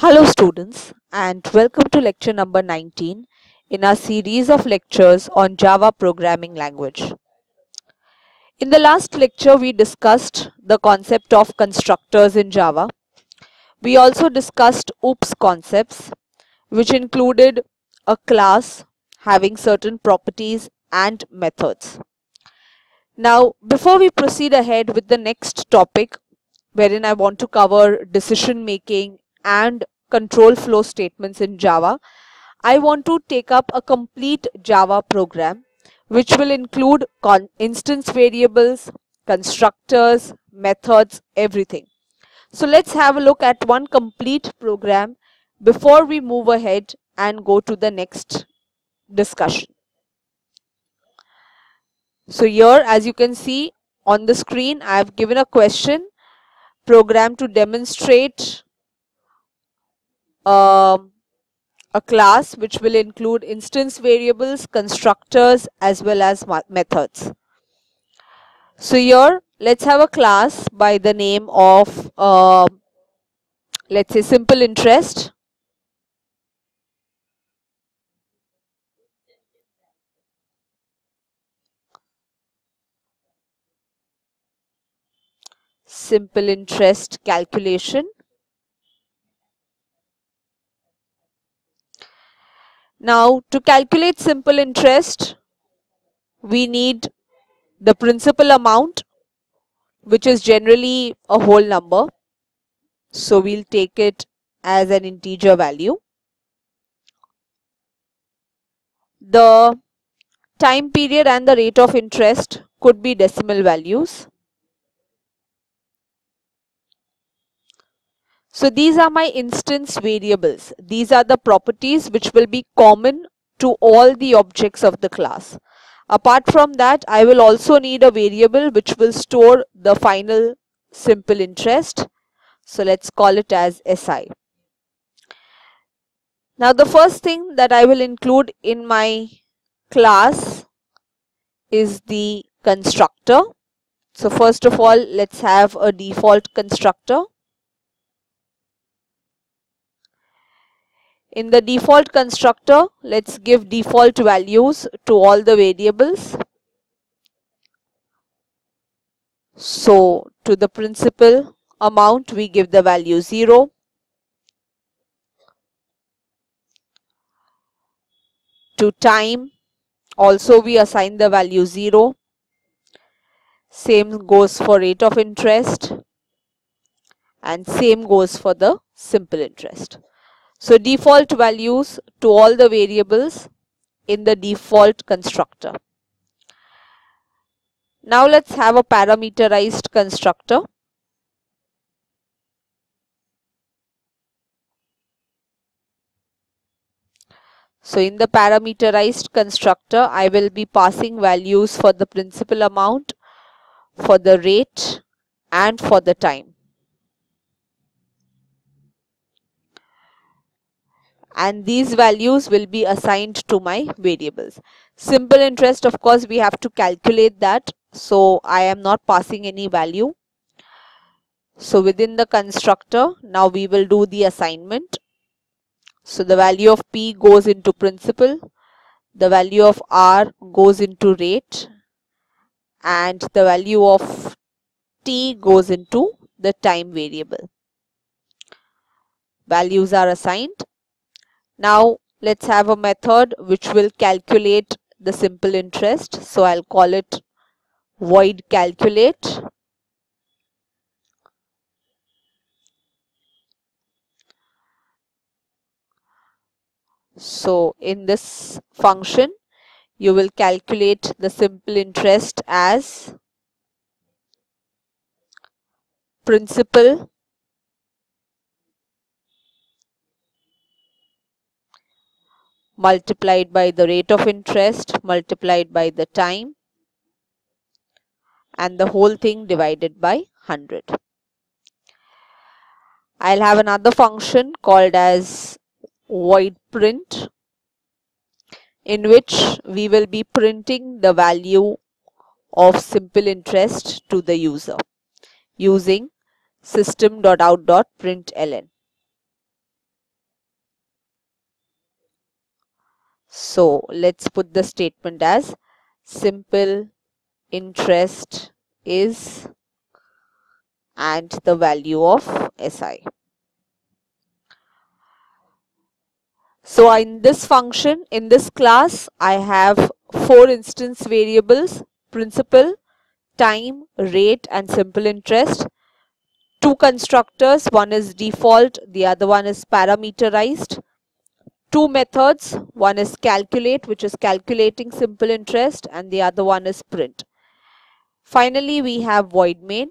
Hello students and welcome to lecture number 19 in our series of lectures on Java programming language. In the last lecture we discussed the concept of constructors in Java. We also discussed OOPS concepts which included a class having certain properties and methods. Now before we proceed ahead with the next topic wherein I want to cover decision making and control flow statements in Java, I want to take up a complete Java program which will include instance variables, constructors, methods, everything. So let's have a look at one complete program before we move ahead and go to the next discussion. So here as you can see on the screen I have given a question program to demonstrate um, a class which will include instance variables, constructors as well as methods. So here let's have a class by the name of uh, let's say simple interest. Simple interest calculation Now to calculate simple interest, we need the principal amount which is generally a whole number. So we'll take it as an integer value. The time period and the rate of interest could be decimal values. So these are my instance variables. These are the properties which will be common to all the objects of the class. Apart from that, I will also need a variable which will store the final simple interest. So let's call it as SI. Now the first thing that I will include in my class is the constructor. So first of all, let's have a default constructor. In the default constructor, let's give default values to all the variables. So to the principal amount, we give the value 0. To time, also we assign the value 0. Same goes for rate of interest and same goes for the simple interest. So default values to all the variables in the default constructor. Now let's have a parameterized constructor. So in the parameterized constructor, I will be passing values for the principal amount, for the rate and for the time. And these values will be assigned to my variables. Simple interest of course we have to calculate that so I am not passing any value. So within the constructor now we will do the assignment. So the value of P goes into principal, the value of R goes into rate and the value of T goes into the time variable. Values are assigned now let's have a method which will calculate the simple interest. So I'll call it void calculate. So in this function, you will calculate the simple interest as principal multiplied by the rate of interest multiplied by the time and the whole thing divided by 100. I'll have another function called as void print in which we will be printing the value of simple interest to the user using system.out.println. So let's put the statement as simple interest is and the value of SI. So in this function, in this class, I have four instance variables, principal, time, rate and simple interest. Two constructors, one is default, the other one is parameterized. Two methods, one is calculate which is calculating simple interest and the other one is print. Finally, we have void main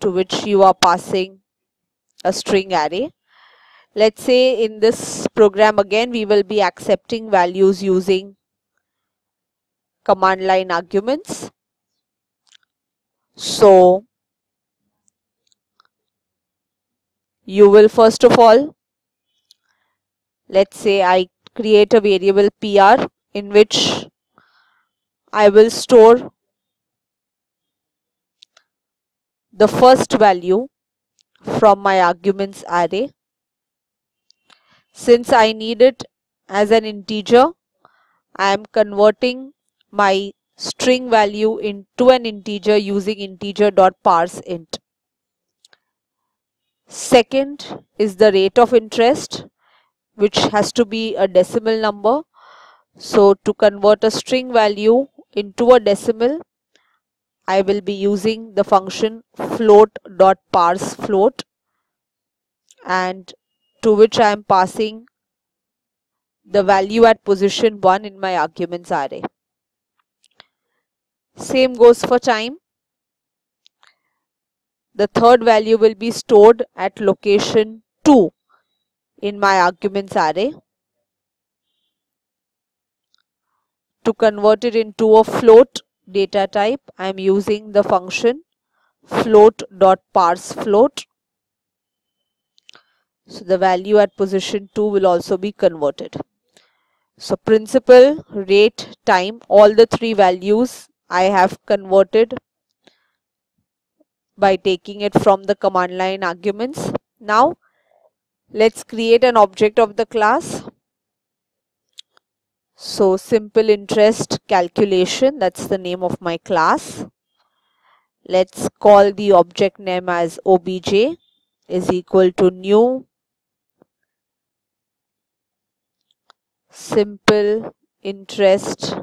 to which you are passing a string array. Let's say in this program again we will be accepting values using command line arguments. So you will first of all let's say I create a variable PR in which I will store the first value from my arguments array. Since I need it as an integer, I am converting my string value into an integer using integer.parseInt. Second is the rate of interest which has to be a decimal number. So to convert a string value into a decimal, I will be using the function float.parseFloat and to which I am passing the value at position 1 in my arguments array. Same goes for time. The third value will be stored at location 2 in my arguments array. To convert it into a float data type, I am using the function float.parseFloat. So the value at position 2 will also be converted. So principal, rate, time, all the three values I have converted by taking it from the command line arguments. Now let's create an object of the class so simple interest calculation, that's the name of my class. Let's call the object name as obj is equal to new simple interest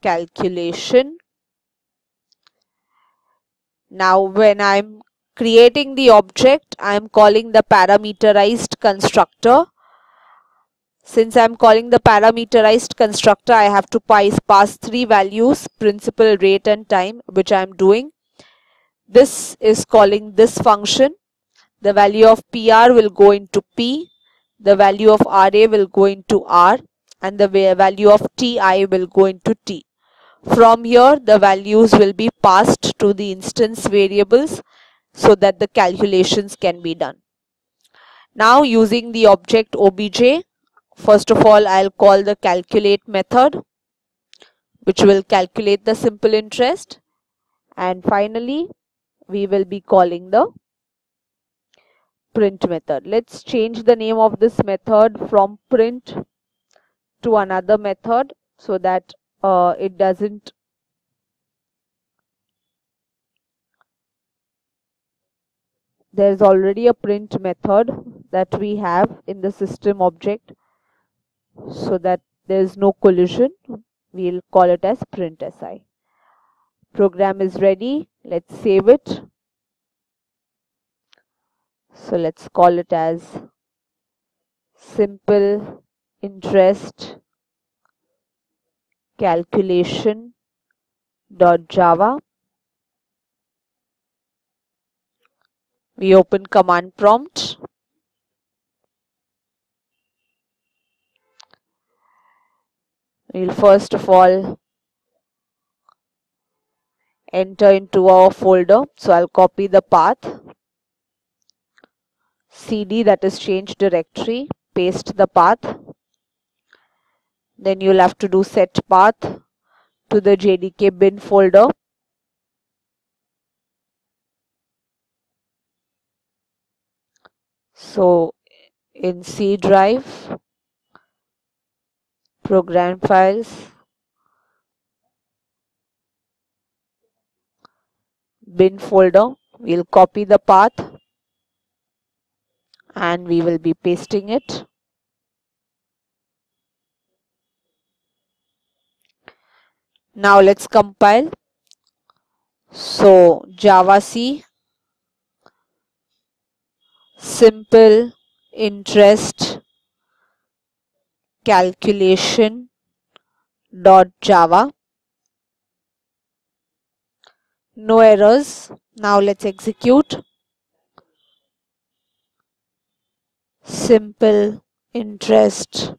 calculation. Now when I'm creating the object, I'm calling the parameterized constructor since I'm calling the parameterized constructor, I have to pass, three values, principal, rate and time, which I'm doing. This is calling this function. The value of PR will go into P. The value of RA will go into R. And the value of TI will go into T. From here, the values will be passed to the instance variables so that the calculations can be done. Now using the object obj, First of all, I'll call the calculate method, which will calculate the simple interest. And finally, we will be calling the print method. Let's change the name of this method from print to another method so that uh, it doesn't. There's already a print method that we have in the system object so that there is no collision. We'll call it as print si program is ready. Let's save it. So let's call it as simple interest calculation dot java. We open command prompt. We'll first of all enter into our folder. So I'll copy the path. Cd that is change directory paste the path then you'll have to do set path to the jdk bin folder. So in C drive program files bin folder we'll copy the path and we will be pasting it now let's compile. So javac. Simple interest calculation dot java. No errors. Now let's execute. Simple interest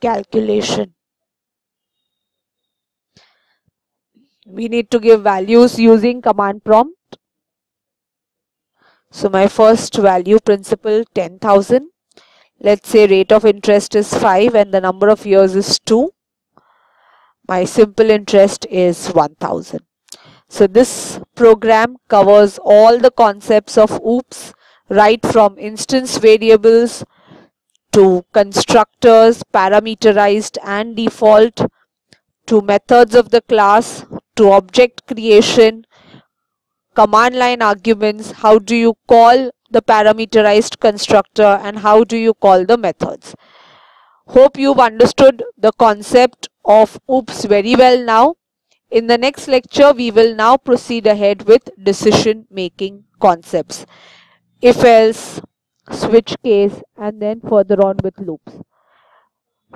calculation we need to give values using command prompt. So my first value principal 10000 let's say rate of interest is 5 and the number of years is 2 my simple interest is 1000 so this program covers all the concepts of OOPS right from instance variables to constructors parameterized and default to methods of the class to object creation command line arguments how do you call the parameterized constructor and how do you call the methods. Hope you've understood the concept of OOPS very well now. In the next lecture, we will now proceed ahead with decision making concepts. If else, switch case and then further on with loops.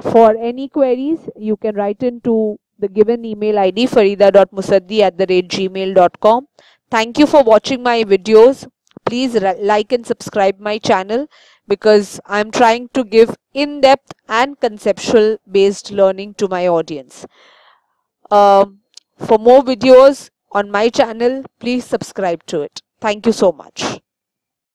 For any queries, you can write into the given email id farida.musaddi at the rate gmail.com. Thank you for watching my videos please like and subscribe my channel because I'm trying to give in-depth and conceptual based learning to my audience. Um, for more videos on my channel, please subscribe to it. Thank you so much.